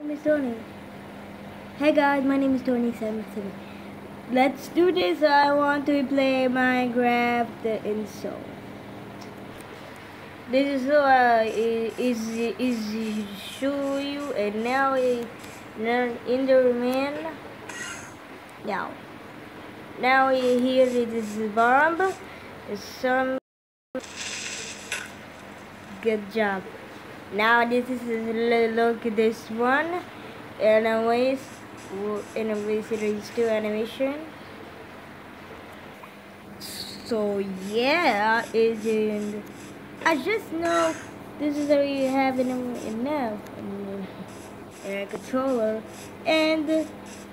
name is Tony. Hey guys, my name is Tony77. Let's do this. I want to play Minecraft in Soul. This is uh, is is show you and now is Enderman. Now, now here it is bomb. Some good job. Now this is look at this one. Anyways, anyways, it is two animation. So yeah, is in. I just know this is already having enough in a controller, and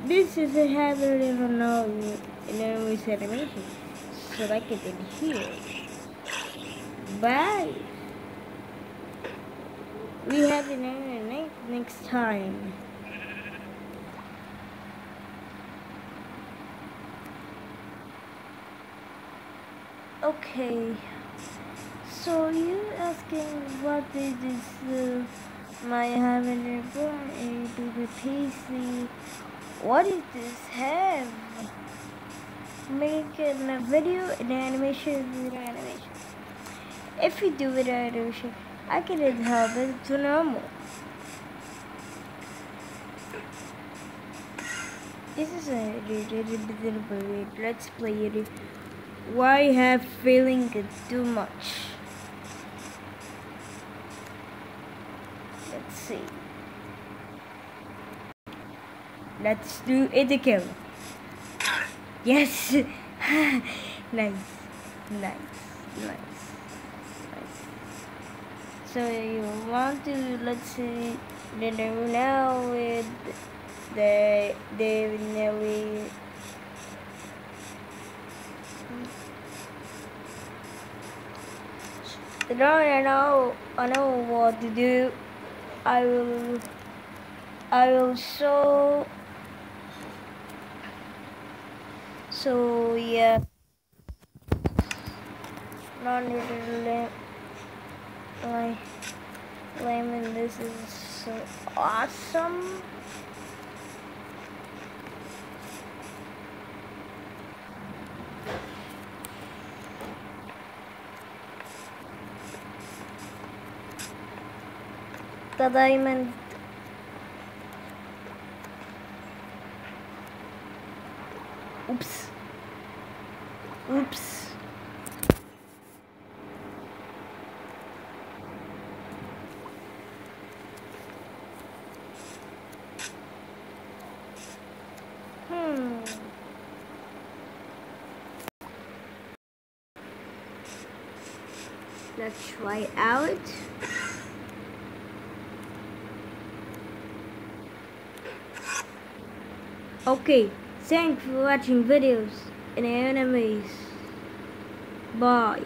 this is having even know in anyways animation. So like it in here. Bye we have it next, next time. Okay, so you asking what is this uh, my having born a to PC? What does this have? Making a video and animation with animation. If you do it animation, I can help it to normal. This is a little bit let's play it. Why have feeling too much? Let's see. Let's do it again. Yes! nice, nice, nice so you want to let's see the now with the we now I know I know what to do. I will I will show. So yeah. Not really like Layman, this is so awesome. The diamond Oops. Oops. Let's try it out. Okay, thanks for watching videos and enemies. Bye.